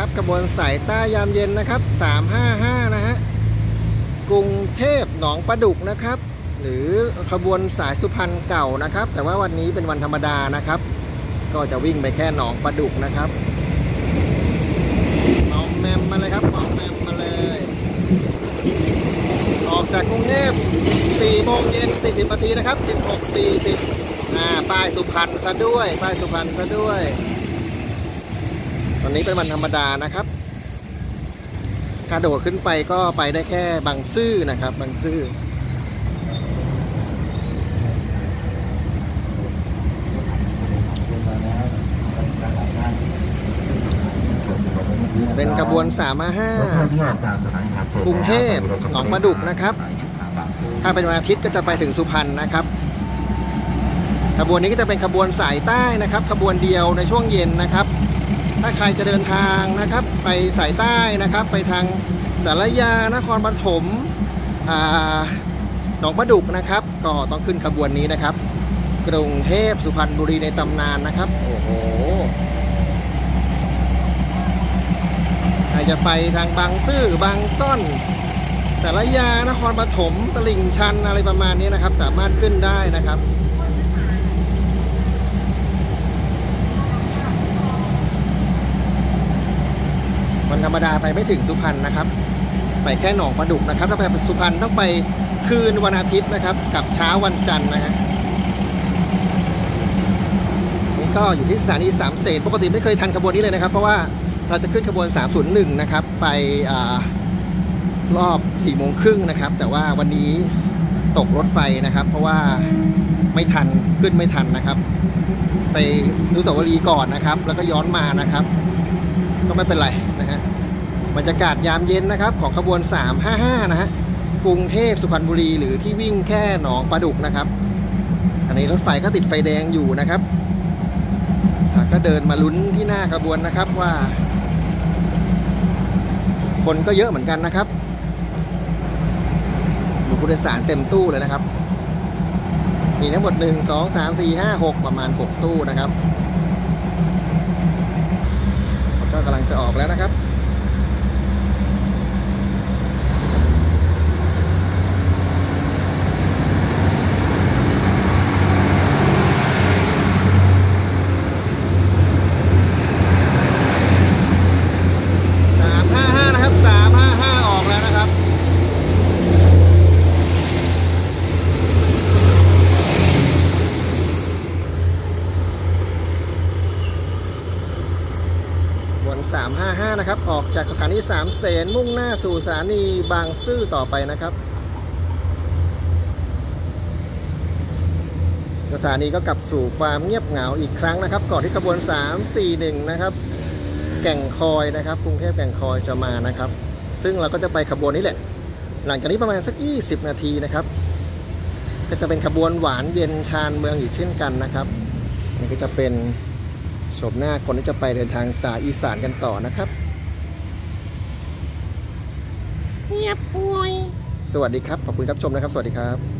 นะครับขบวนสายใต้ยามเย็นนะครับ 355 นะฮะกรุงเทพหนองประดุกนะครับ หรือขบวนสายสุพรรณเก่านะครับ แต่ว่าวันนี้เป็นวันธรรมดานะครับ ก็จะวิ่งไปแค่หนองประดุกนะครับมอมแมมมาเลยครับมอมแมมมาเลย ออกจากกรุงเทพ4โมงเย็น 40นาทีนะครับ 16.40อ่าป้ายสุพรรณซะด้วยป้ายสุพรรณซะด้วย วันนี้เป็นวันธรรมดานะครับ ถ้าโดดขึ้นไปก็ไปได้แค่บางซื่อนะครับบางซื่อเป็นกระบวน3ามห้ากรุงเทพหนองประดุกนะครับ ถ้าเป็นวันอาทิตย์ก็จะไปถึงสุพรรณนะครับขบวนนี้ก็จะเป็นขบวนสายใต้นะครับ ขบวนเดียวในช่วงเย็นนะครับ ถ้าใครจะเดินทางนะครับ ไปสายใต้นะครับ ไปทางสารยานครปฐมหนองประดุกนะครับ ก็ต้องขึ้นขบวนนี้นะครับ กรุงเทพสุพรรณบุรีในตำนานนะครับ โอ้โหใครจะไปทางบางซื่อบางซ่อนสารยานครปฐมตลิ่งชันอะไรประมาณนี้นะครับ สามารถขึ้นได้นะครับ ธรรมดาไปไม่ถึงสุพรรณนะครับ ไปแค่หนองประดุกนะครับ ถ้าไปสุพรรณต้องไปคืนวันอาทิตย์นะครับ กับเช้าวันจันทร์นะฮะนี่ก็อยู่ที่สถานีสามเสนปกติไม่เคยทันขบวนนี้เลยนะครับ เพราะว่าเราจะขึ้นขบวน 301 นะครับ ไปอรอบ4โมงครึ่งนะครับ แต่ว่าวันนี้ตกรถไฟนะครับ เพราะว่าไม่ทันขึ้นไม่ทันนะครับ ไปนุสาวรีย์ก่อนนะครับ แล้วก็ย้อนมานะครับ ก็ไม่เป็นไรนะฮะ บรรยากาศยามเย็นนะครับ ของขบวน 355 นะฮะกรุงเทพสุพรรณบุรีหรือที่วิ่งแค่หนองปลาดุกนะครับ อันนี้รถไฟก็ติดไฟแดงอยู่นะครับก็เดินมาลุ้นที่หน้าขบวนนะครับว่า คนก็เยอะเหมือนกันนะครับอยู่ผู้โดยสารเต็มตู้เลยนะครับ มีทั้งหมด 1 2 3 4 5 6 ประมาณ 6 ตู้นะครับ ก็กำลังจะออกแล้วนะครับ 2355 นะครับ ออกจากสถานีสามเสนมุ่งหน้าสู่สถานีบางซื่อต่อไปนะครับ สถานีก็กลับสู่ความเงียบเหงาอีกครั้งนะครับ ก่อนที่ขบวน 341 นะครับ แก่งคอยนะครับ กรุงเทพแก่งคอยจะมานะครับ ซึ่งเราก็จะไปขบวนนี้แหละ หลังจากนี้ประมาณสัก 20 นาทีนะครับ ก็จะเป็นขบวนหวานเย็นชานเมืองอีกเช่นกันนะครับนี่ก็จะเป็น โฉมหน้าคนที่จะไปเดินทางสายอีสานกันต่อนะครับเงียบป่วย สวัสดีครับ ขอบคุณครับชมนะครับ สวัสดีครับ